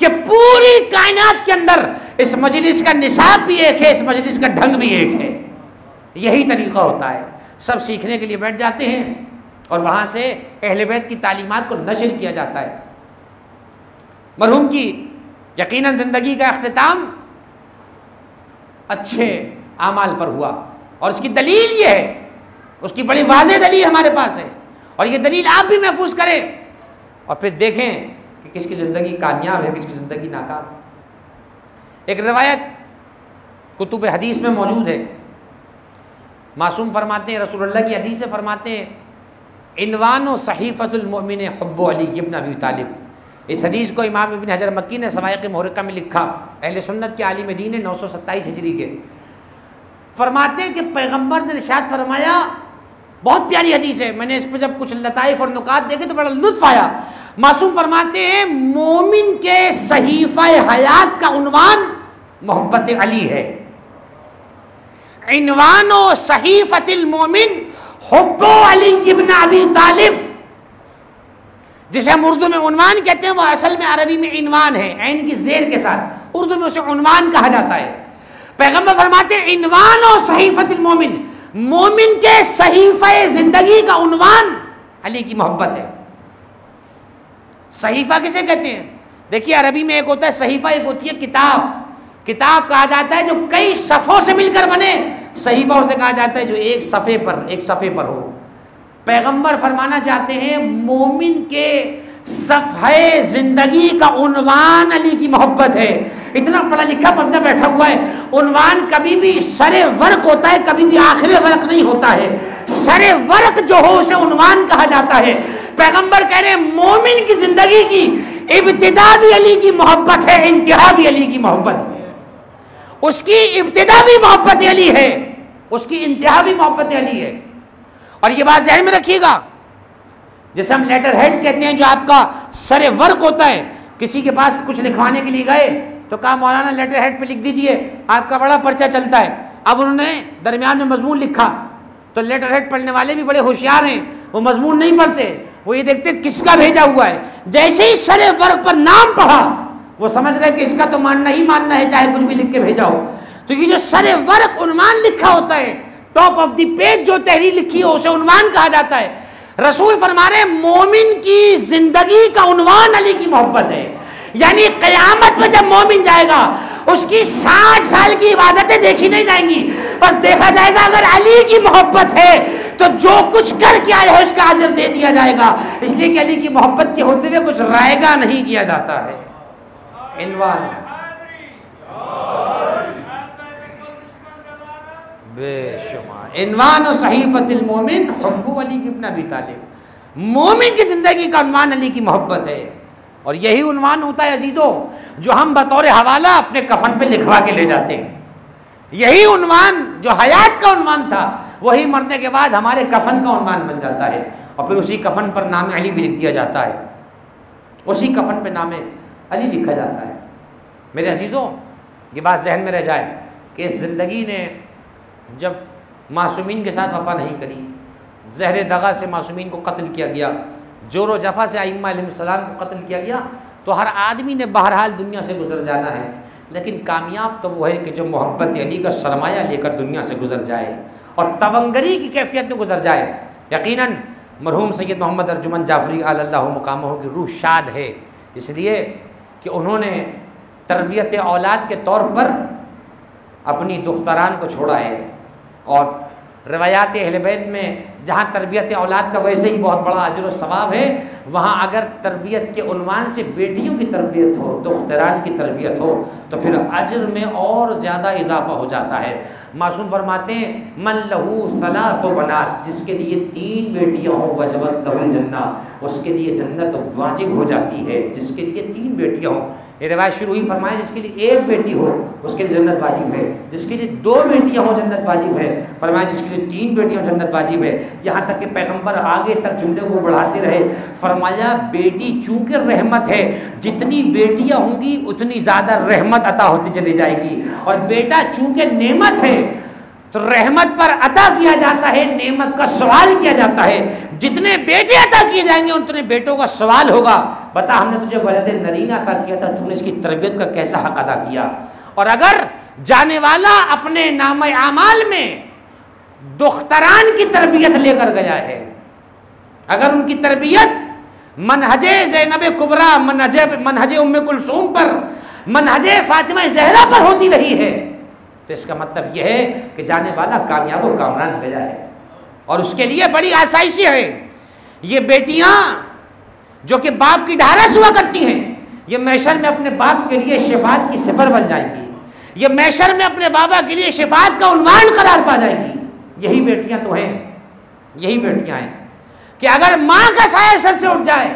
कि पूरी कायनात के अंदर इस मजलिस का निसाब भी एक है, इस मजलिस का ढंग भी एक है। यही तरीका होता है। सब सीखने के लिए बैठ जाते हैं और वहाँ से अहल बैत की तालीमत को नशर किया जाता है। मरहूम की यकीन ज़िंदगी का अख्ताम अच्छे आमाल पर हुआ। और उसकी दलील ये है, उसकी बड़ी वाज दलील हमारे पास है। और ये दलील आप भी महफूज करें और फिर देखें कि किसकी ज़िंदगी कामयाब है, किसकी ज़िंदगी नाकाम। एक रवायत कुतुब हदीस में मौजूद है। मासूम फरमाते हैं, रसूलुल्लाह की हदीस से फरमाते हैं, इनवान सहीफ़तुलमिन हब्ब अली इबन अबी तालिब। इस हदीस को इमाम इबन हजर मक्की ने सवायक महरका में लिखा, अहल सुन्नत के आलिम दीन नौ सौ सत्ताईस हिजरी के। फरमाते हैं कि पैगंबर ने निशात फरमाया, बहुत प्यारी हदीस है, मैंने इस पर जब कुछ लताइफ और नुकात देखे तो बड़ा लुत्फ आया। मासूम फरमाते हैं, मोमिन के सहीफ़ा हयात का मोहब्बत अली है। इनवानो सहीफ़तिल मोमिन हुब्बो अली इब्न अबी तालिब। जिसे हम उर्दू में उनवान कहते हैं, वो असल में अरबी में इनवान है, ऐन की जेर के साथ। उर्दू में उसे उनवान कहा जाता है। पैगंबर फरमाते हैं, इनवान और सहीफत मोमिन। मोमिन के सहीफा ज़िंदगी का उनवान अली की मोहब्बत है। सहीफा किसे कहते हैं? देखिए, अरबी में एक होता है, सहीफा एक होती है किताब। किताब कहा जाता है, जो कई सफ़ों से मिलकर बने सहीफा उसे कहा जाता है जो एक सफ़े पर, एक सफ़े पर हो। पैगंबर फरमाना चाहते हैं, मोमिन के सफ़े ज़िंदगी का उनवान अली की मोहब्बत है। इतना पढ़ा लिखा बंदा बैठा हुआ है, उनवान कभी भी सरे वर्क होता है, कभी भी आखिरी वर्क नहीं होता है। सरे वर्क जो हो उसे उनवान कहा जाता है। पैगंबर कह रहे हैं, मोमिन की ज़िंदगी की इब्तदा भी अली की मोहब्बत है, इंतहा भी अली की मोहब्बत उसकी इब्तदा भी मोहब्बत अली है। उसकी इंतहा भी मोहब्बत अली है। और ये बात जहन में रखिएगा। जैसे हम लेटर हेड कहते हैं, जो आपका सरे वर्क होता है, किसी के पास कुछ लिखवाने के लिए गए तो कहा, मौलाना लेटर हेड पे लिख दीजिए, आपका बड़ा पर्चा चलता है। अब उन्होंने दरमियान में मजमून लिखा तो लेटर हेड पढ़ने वाले भी बड़े होशियार हैं, वो मजमून नहीं पढ़ते, वो ये देखते किसका भेजा हुआ है। जैसे ही सरे वर्क पर नाम पढ़ा, वो समझ गए कि इसका तो मानना ही मानना है, चाहे कुछ भी लिख के भेजा हो। तो ये जो सरे वर्क उन्मान लिखा होता है टॉप ऑफ़ द पेज जो तहरीर लिखी है, उसे उनवान कहा जाता है। रसूल फरमा रहे मोमिन की ज़िंदगी का उनवान अली की मोहब्बत है। यानी कयामत में जब मोमिन जाएगा, उसकी साठ साल की इबादतें देखी नहीं जाएँगी। बस देखा जाएगा, अगर अली की मोहब्बत है तो जो कुछ करके आए हो, उसका अजर दे दिया जाएगा। इसलिए कि अली की मोहब्बत के होते हुए कुछ रायगा नहीं किया जाता है। इनवान। बेशुमार। इनवान सहीफ़तिलमोमिन हब्बू अली अपना भी तालिब। मोमिन की ज़िंदगी का उनवान अली की मोहब्बत है। और यही उनवान होता है अजीज़ों, जो हम बतौर हवाला अपने कफन पे लिखवा के ले जाते हैं। यही उनवान, जो हयात का उनवान था, वही मरने के बाद हमारे कफन का उनवान बन जाता है। और फिर उसी कफन पर नाम अली भी लिख दिया जाता है। उसी कफन पर नाम अली लिखा जाता है। मेरे अजीज़ों, ये बात जहन में रह जाए कि इस ज़िंदगी ने जब मासूमीन के साथ वफा नहीं करी, जहर दगा से मासूमीन को कत्ल किया गया, ज़ोर जफ़ा से आइमाम को कत्ल किया गया तो हर आदमी ने बहरहाल दुनिया से गुजर जाना है। लेकिन कामयाब तो वो है कि जो मोहब्बत अली का सरमाया लेकर दुनिया से गुजर जाए और तवंगरी की कैफियत में गुजर जाए। यकीनन, मरहूम सैद मोहम्मद अर्जुमन जाफरी अल्लाह मकाम की रूह शाद है। इसलिए कि उन्होंने तरबियत औलाद के तौर पर अपनी दुख्तरान को छोड़ा है। और रवायात अहलबैत में जहाँ तरबियत औलाद का वैसे ही बहुत बड़ा अजर सवाब है, वहाँ अगर तरबियत के उनवान से बेटियों की तरबियत हो दुख्तरान की तरबियत हो तो फिर अजर में और ज़्यादा इजाफा हो जाता है। मासूम फरमाते हैं, मन लहू सलास बनात जिसके लिए तीन बेटियाँ हों, वजबत लहुल जन्ना, उसके लिए जन्नत वाजिब हो जाती है। जिसके लिए तीन बेटियाँ हों रिवायत शुरू हुई, फरमाया, जिसके लिए एक बेटी हो, उसके लिए जन्नत वाजिब है। जिसके लिए दो बेटियाँ हो, जन्नत वाजिब है। फरमाया, जिसके लिए तीन बेटियाँ हो, जन्नत वाजिब है। यहाँ तक कि पैगंबर आगे तक जुमले को बढ़ाते रहे। फरमाया, बेटी, चूँकि रहमत है, जितनी बेटियाँ होंगी, उतनी ज़्यादा रहमत अता होती चली जाएगी। और बेटा, चूँकि नेमत है तो रहमत पर अदा किया जाता है, नेमत का सवाल किया जाता है। जितने बेटे अदा किए जाएँगे, उतने बेटों का सवाल होगा। बता, हमने तुझे वलद नरीना अदा किया था, तूने इसकी तरबियत का कैसा हक अदा किया? और अगर जाने वाला अपने नाम आमाल में दुख्तरान की तरबियत लेकर गया है। अगर उनकी तरबियत मनहजे जैनब कुबरा, मनहजे मनहजे उम्म कुलसूम पर, मनहजे फातिमा जहरा पर होती रही है तो इसका मतलब यह है कि जाने वाला कामयाब व कामरान गया है। और उसके लिए बड़ी आसाइशी है। ये बेटियाँ जो कि बाप की ढारस हुआ करती हैं, ये मैशर में अपने बाप के लिए शिफात की सिफर बन जाएँगी। ये मैशर में अपने बाबा के लिए शिफात का उन्वान करार पा जाएँगी। यही बेटियाँ तो हैं, यही बेटियाँ हैं। कि अगर माँ का साया सर से उठ जाए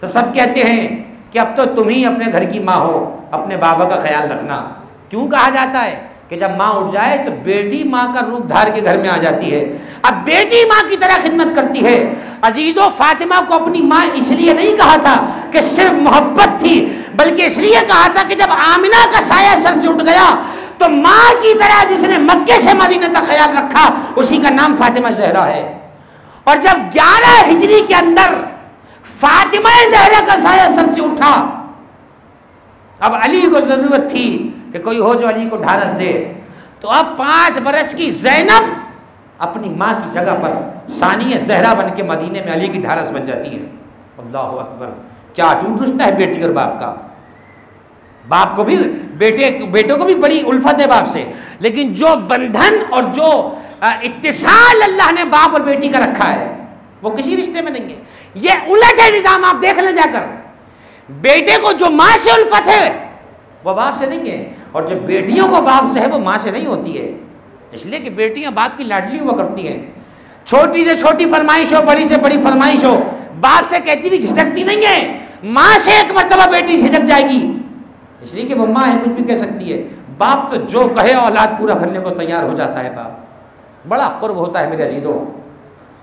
तो सब कहते हैं कि अब तो तुम ही अपने घर की माँ हो, अपने बाबा का ख्याल रखना। क्यों कहा जाता है कि जब माँ उठ जाए तो बेटी माँ का रूप धार के घर में आ जाती है। अब बेटी माँ की तरह खिदमत करती है। अजीजो फातिमा को अपनी माँ इसलिए नहीं कहा था कि सिर्फ़ मोहब्बत थी, बल्कि इसलिए कहा था कि जब आमिना का साया सर से उठ गया तो माँ की तरह जिसने मक्के से मदीना तक ख्याल रखा, उसी का नाम फातिमा जहरा है। और जब 11 हिजरी के अंदर फातिमा जहरा का साया सर से उठा, अब अली को ज़रूरत थी कि कोई हो जो अली को ढारस दे। तो अब पाँच बरस की जैनब अपनी माँ की जगह पर सानिय जहरा बन के मदीने में अली की ढारस बन जाती है। अल्लाह अकबर। क्या टूट रिश्ता है बेटी और बाप का? बाप को भी, बेटे, बेटों को भी बड़ी उल्फत है बाप से। लेकिन जो बंधन और जो इत्तिसाल अल्लाह ने बाप और बेटी का रखा है, वो किसी रिश्ते में नहीं है। ये उलट है निज़ाम, आप देख लें जाकर। बेटे को जो माँ से उल्फत है, वो बाप से नहीं है। और जो बेटियों को बाप से है, वो माँ से नहीं होती है। इसलिए कि बेटियाँ बाप की लाडली हुआ करती हैं। छोटी से छोटी फरमाइश हो, बड़ी से बड़ी फरमाइश हो, बाप से कहती थी झिझकती नहीं है। माँ से एक मरतबा बेटी झिझक जाएगी। इसलिए कि माँ है कुछ भी कह सकती है, बाप तो जो कहे औलाद पूरा करने को तैयार हो जाता है बाप। बड़ा कुर्ब होता है मेरे अजीज़ों।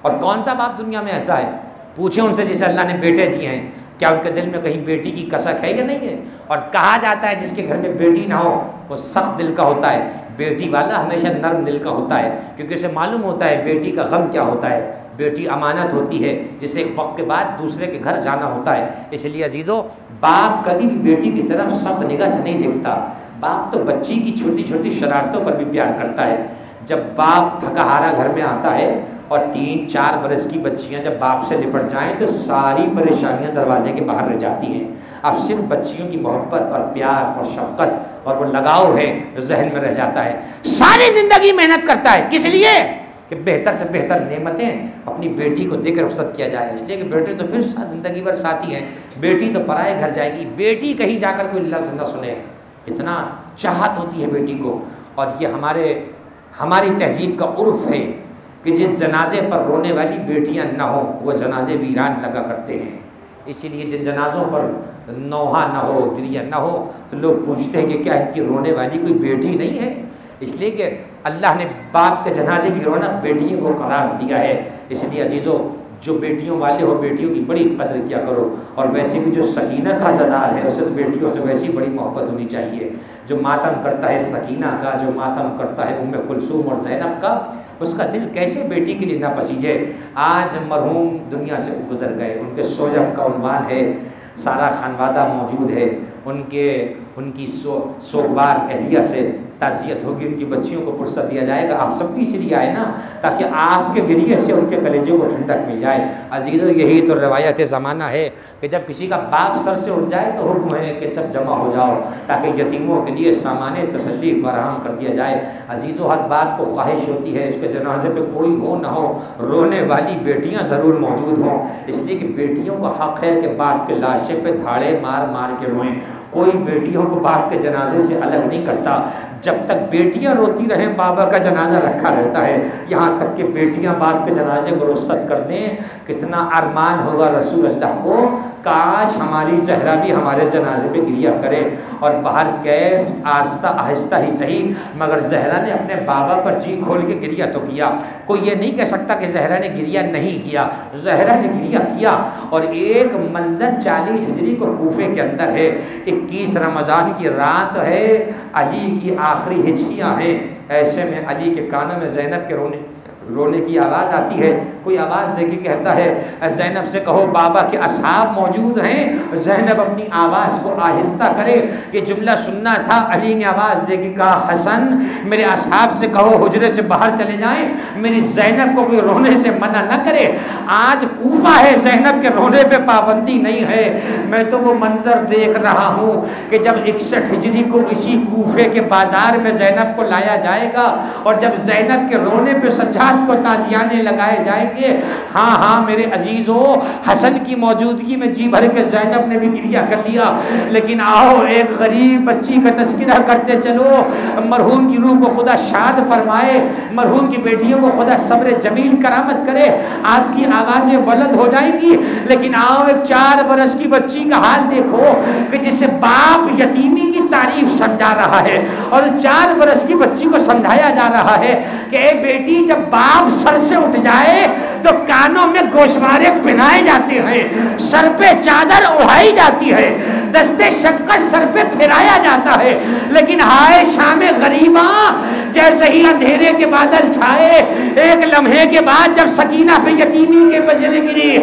और कौन सा बाप दुनिया में ऐसा है? पूछे उनसे जिसे अल्लाह ने बेटे दिए हैं। क्या उनके दिल में कहीं बेटी की कसक है या नहीं है? और कहा जाता है जिसके घर में बेटी ना हो, वो सख्त दिल का होता है। बेटी वाला हमेशा नर्म दिल का होता है, क्योंकि उसे मालूम होता है बेटी का गम क्या होता है। बेटी अमानत होती है, जिसे एक वक्त के बाद दूसरे के घर जाना होता है। इसलिए अजीज़ों, बाप कभी भी बेटी की तरफ़ सख्त निगाह से नहीं देखता। बाप तो बच्ची की छोटी छोटी शरारतों पर भी प्यार करता है। जब बाप थका हारा घर में आता है और तीन चार बरस की बच्चियाँ जब बाप से लिपट जाएँ तो सारी परेशानियाँ दरवाजे के बाहर रह जाती हैं। अब सिर्फ़ बच्चियों की मोहब्बत और प्यार और शफकत और वो लगाव है जो जहन में रह जाता है। सारी ज़िंदगी मेहनत करता है। किस लिए? कि बेहतर से बेहतर नेमतें अपनी बेटी को देकर रुख्सत किया जाए। इसलिए कि बेटे तो फिर ज़िंदगी भर साथी हैं। बेटी तो पराए घर जाएगी। बेटी कहीं जाकर कोई लफ्ज़ न सुने। कितना चाहत होती है बेटी को। और ये हमारे, हमारी तहजीब का उर्फ़ है। कि जिस जनाजे पर रोने वाली बेटियाँ न हो, वो जनाजे वीरान लगा करते हैं। इसीलिए जिन जनाजों पर नौहा ना हो गिरिया ना हो तो लोग पूछते हैं कि क्या इनकी रोने वाली कोई बेटी नहीं है? इसलिए कि अल्लाह ने बाप के जनाजे की रौनक बेटियों को करार दिया है। इसलिए अजीज़ों, जो बेटियों वाले हो, बेटियों की बड़ी कदर किया करो। और वैसे भी जो सकीना का जदार है, उसे तो बेटियों से वैसी बड़ी मोहब्बत होनी चाहिए। जो मातम करता है सकीना का, जो मातम करता है उम्म कुलसूम और जैनब का उसका दिल कैसे बेटी के लिए ना पसीजे? आज मरहूम दुनिया से गुजर गए। उनके सोजम का उनवान है। सारा खानवादा मौजूद है। उनके, उनकी सो सोबार अहलिया से ताज़ियत होगी, उनकी बच्चियों को फुर्सत दिया जाएगा। आप सब भी इसलिए आए ना, ताकि आपके गिरिए से उनके कलेजों को ठंडक मिल जाए। अज़ीज़, यही तो रवायत ज़माना है कि जब किसी का बाप सर से उठ जाए तो हुक्म है कि सब जमा हो जाओ, ताकि यतीमों के लिए सामान तसली फराहम कर दिया जाए। अजीज़ों, हर बात को ख्वाहिश होती है, इसके जनाजे पर कोई हो ना हो, रोने वाली बेटियाँ ज़रूर मौजूद हों। इसलिए कि बेटियों का हक़ है कि बाप के लाशे पर धाड़े मार मार के रोएँ। कोई बेटियों को बाप के जनाजे से अलग नहीं करता। जब तक बेटियाँ रोती रहें, बाबा का जनाजा रखा रहता है। यहाँ तक कि बेटियाँ बाप के जनाजे को रुस्सत कर दें, कितना अरमान होगा रसूल अल्लाह को। काश हमारी जहरा भी हमारे जनाजे पे गिरिया करे और बाहर कैफ आस्ता आहिस्ता ही सही, मगर जहरा ने अपने बाबा पर जी खोल के गिरिया तो किया। कोई ये नहीं कह सकता कि जहरा ने गिरिया नहीं किया। जहरा ने गिरिया किया और एक मंजर चालीस हिजरी को कूफे के अंदर है। इक्कीस रमज़ान की रात है। अली की आखिरी हिचकियाँ हैं। ऐसे में अली के कानों में जैनब के रोने रोने की आवाज़ आती है, कोई आवाज़ दे के कहता है, जैनब से कहो, बाबा के असहाब मौजूद हैं, जैनब अपनी आवाज़ को आहिस्ता करे। ये जुमला सुनना था, अली ने आवाज़ दे के कहा, हसन, मेरे असहाब से कहो, हुजरे से बाहर चले जाएँ, मेरी जैनब को कोई रोने से मना न करे। आज कूफा है, जैनब के रोने पे पाबंदी नहीं है। मैं तो वो मंजर देख रहा हूँ कि जब इकसठ हिजरी को इसी कूफे के बाज़ार में जैनब को लाया जाएगा और जब जैनब के रोने पर सज्जाद को ताजियाने लगाए जाएँगे। हाँ हाँ मेरे अज़ीज़ हो हसन की मौजूदगी में जी भर के जैनब ने भी क्रिया कर लिया। लेकिन आओ, एक गरीब बच्ची का तस्करा करते चलो। मरहूम की रूह को खुदा शाद फरमाए, मरहूम की बेटियों को खुदा सब्र जमील करामत करे। आपकी आवाज़ें बुलंद हो जाएँगी। लेकिन आओ, एक चार बरस की बच्ची का हाल देखो, कि जिसे बाप यतीमी की तारीफ़ समझा रहा है और चार बरस की बच्ची को समझाया जा रहा है कि बेटी, जब बाप आप सर से उठ जाए तो कानों में गोशवारे पहनाए जाते हैं, सर पे चादर उड़ाई जाती है, दस्ते शफकत सर पे फिराया जाता है। लेकिन हाय शाम गरीबा, जैसे ही अंधेरे के बादल छाए, एक लम्हे के बाद जब सकीना पे यतीमी के बजरे गिरी,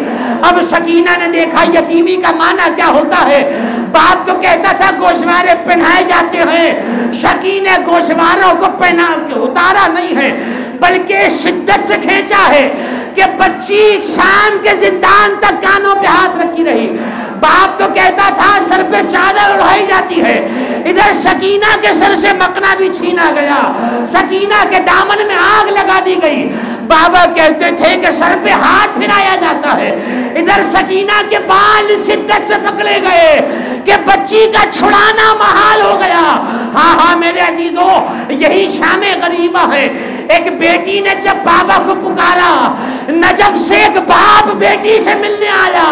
अब सकीना ने देखा यतीमी का माना क्या होता है? बाप तो कहता था, गोशवारे पहनाए जाते हैं। शकीने गोशवारों को पहना, उतारा नहीं है, बल्कि शिद्दत से खींचा है। कि बच्ची शाम के जिंदान तक कानों पे हाथ रखी रही। बाप तो कहता था, सर पे चादर उड़ाई जाती है। इधर सकीना के सर से मकना भी छीना गया। सकीना के दामन में आग लगा दी गई। बाबा कहते थे कि सर पे हाथ फिराया जाता है। इधर सकीना के बाल शिद्दत से पकड़े गए कि बच्ची का छुड़ाना महाल हो गया। हाँ हाँ मेरे अजीजों, यही शाम गरीबा है। एक बेटी ने जब बाबा को पुकारा नजब से एक बाप बेटी से मिलने आया,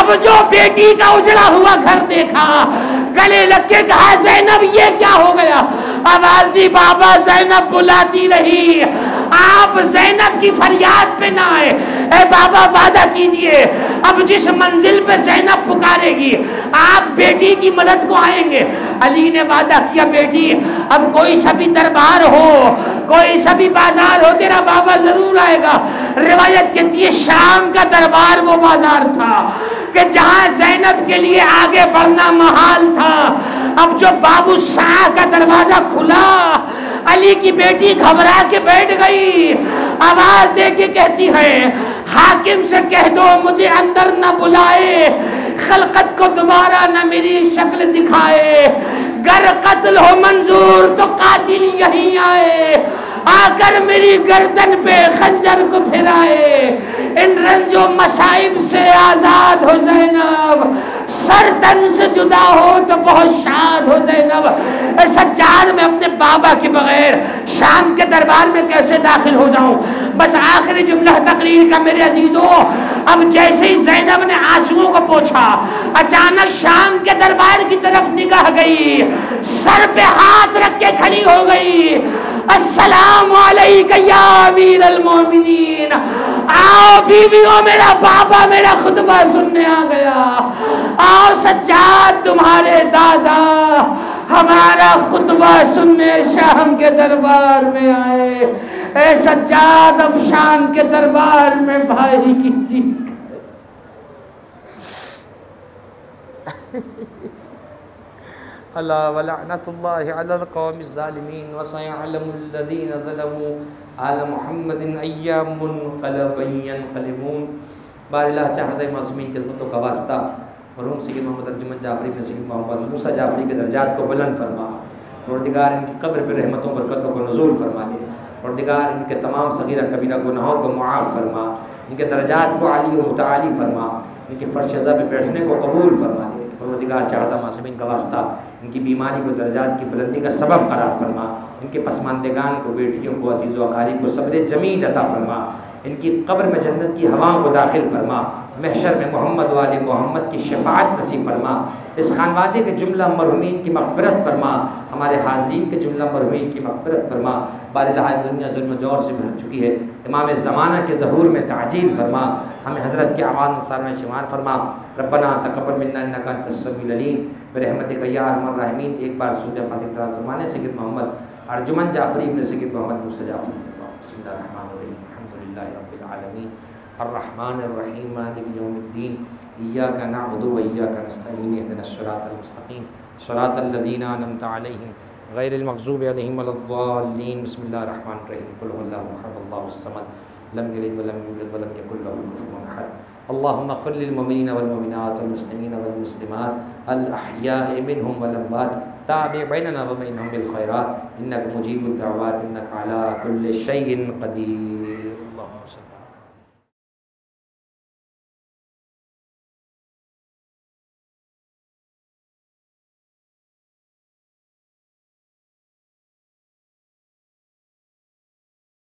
अब जो बेटी का उजड़ा हुआ घर देखा गले लग के कहा, जैनब, ये क्या हो गया? आवाज़ दी, बाबा, जैनब बुलाती रही। आप जैनब की फरियाद पे ना आए। ए बाबा, वादा कीजिए, अब जिस मंजिल पे जैनब पुकारेगी, आप बेटी की मदद को आएँगे। अली ने वादा किया, बेटी, अब कोई सभी दरबार हो, कोई सभी बाज़ार हो, तेरा बाबा ज़रूर आएगा। रिवायत कहती है, शाम का दरबार वो बाज़ार था, कि जहाँ जैनब के लिए आगे बढ़ना महाल था अब जो बाबू शाह का दरवाज़ा खुला, अली की बेटी घबरा के बैठ गई। आवाज़ दे के कहती है, हाकिम से कह दो, मुझे अंदर न बुलाए, खलकत को दोबारा न मेरी शक्ल दिखाए। गर कत्ल हो, मंजूर तो कातिल यहीं आए। आकर मेरी गर्दन पे खंजर को फिराए। इन रंजो मसाइब से आज़ाद हो जैनब। सर तन से जुदा हो तो बहुत शाद हो जैनब। सज्जाद में अपने बाबा के बगैर, शाम के दरबार में कैसे दाखिल हो जाऊँ? बस आखिरी जुमला तकरीर का मेरे अजीजों, अब जैसे ही जैनब ने आंसुओं को पोछा, अचानक शाम के दरबार की तरफ़ निगाह गई। सर पे हाथ रख के खड़ी हो गई। अस्सलाम या अमीर अलमोमिनीन आओ बीवियों, मेरा बाबा, मेरा खुतबा सुनने आ गया। आओ सज्जाद तुम्हारे दादा, हमारा खुतबा सुनने शाम के दरबार में आए। ए सज्जाद, अब शाम के दरबार में भाई की जी अल्लाह वलानतुल्लाहिलकौमिज़ालिमीन वसयअलमुल्लज़ीन ज़लमू आल मुहम्मदिन अय्यामुनक़लबयनक़लबून बारिल्लाह चाहते मज़मीन किस्मतों का वास्ता मरहूम सैद मोहम्मद अर्जुमन जाफरी में सैद मोहम्मद मूसा जाफरी के दर्जात को बुलंद फरमा रोज़गार इनकी कब्र पर रहमतों बरकतों को नजूल फरमा ले रोज़गार इनके तमाम सगीरा कबीरा गुनाहों को मुआफ़ फरमा इनके दर्जात को आली व मुताली फरमा इनके फ़र्शज़ा पर बैठने को कबूल फरमा ले परवदिगार चाहता मासमिन का वास्ता इनकी बीमारी को दर्जात की बुलंदी का सबब करार फरमा। इनके पसमानदगान को, बेटियों को, अज़ीज़ वकारी को सब्र ज़मीन अता फरमा। इनकी कब्र में जन्नत की हवाओं को दाखिल फरमा। महशर में मोहम्मद वाले मोहम्मद की शफात नसीब फरमा। इस खानवादे के जुमला मरहूमिन की मफ़रत फरमा। हमारे हाजरीन के जुमला मरहूमिन की मफ़रत फरमा। बारहा दुनिया जुल्म से भर चुकी है। इमाम ज़माना के जहूर में ताजील फरमा। हमें हज़रत के आवान सार में शुमार फरमा। रबना तकबल मन्ना का तस्मीन रहमत यार एक बार सूद फ़ातिह फरमाने से मोहम्मद। अर्जुमन जाफरी इबन सकीब मोहम्मद मूसा जाफरी। अर्रहमानिर्रहीम मालिक यौमिद्दीन इय्याका नअबुदु व इय्याका नस्तईन इहदिनस सिरातल मुस्तकीम सिरातल लज़ीना अनअमता अलैहिम गैरिल मग़ज़ूबि अलैहिम वलद्दाल्लीन बिस्मिल्लाहिर रहमानिर रहीम कुल हुवल्लाहु अहद अल्लाहुस समद लम यलिद व लम यूलद व लम यकुल लहू कुफुवन अहद अल्लाहुम्मा फ़िर लिल मुमिनीन वल मुमिनात वल मुस्लिमीन वल मुस्लिमात अल अहयाइ मिनहुम वल अमवात ताबि बैनना व बैनहुम बिल खैरात